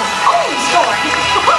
Oh, he's going.